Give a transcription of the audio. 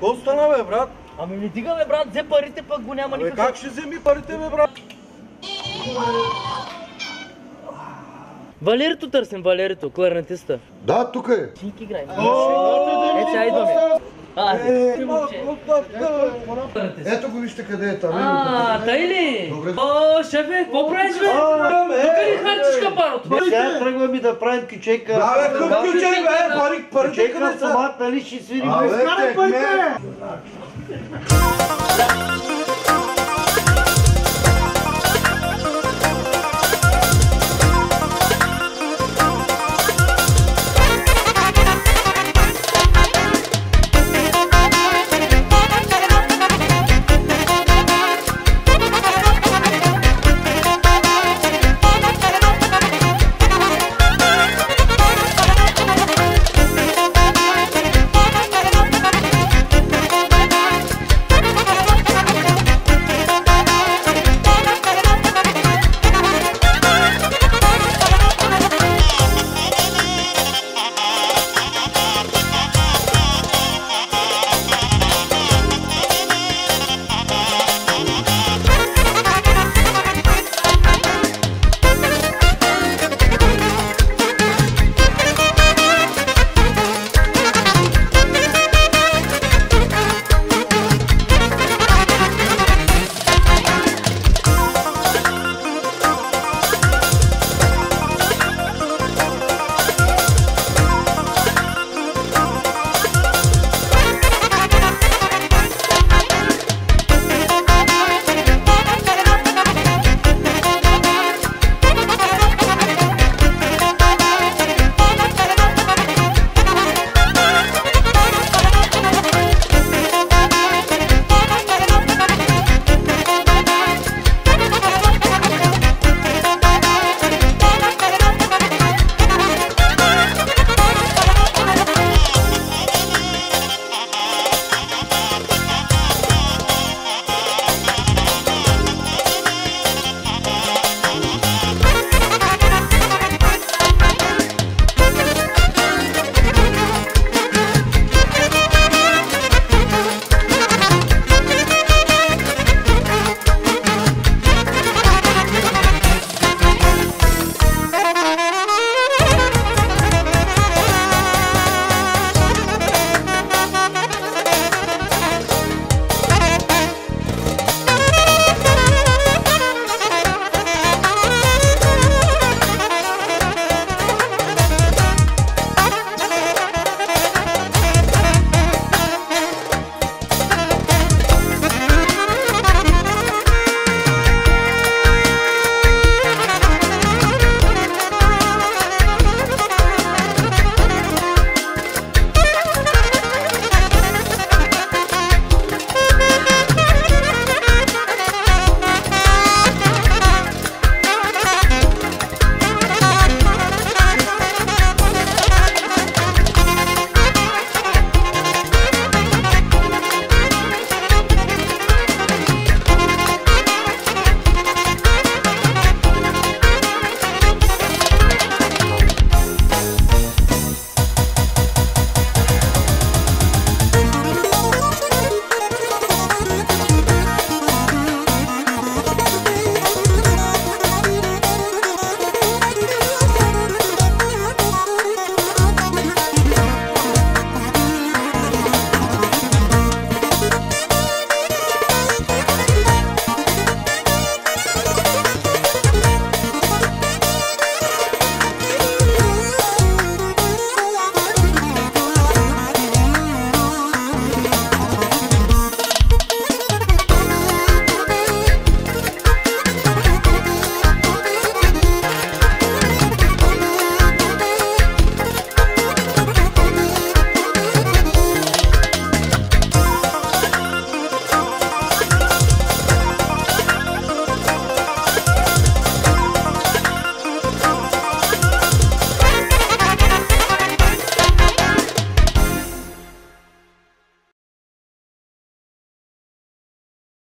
Какво стана бе, брат? Ами не дига бе, брат, взе парите, пък го няма никакъв. как ще вземи парите бе, брат? Валерито търсим, Валерито, кларнетиста. Да, тук е. Чинки играй. Е, сега идваме. А, Е. Ето го вижте къде е там. А, тъй ли? О, шефе, какво правиш бе? Тук ли харчиш капарото? Сега тръгваме да правим кичейка. Абе, какво ключай бе? Пари, парите Кичейка къде на са? самат, нали ще свирим. Абе, парите!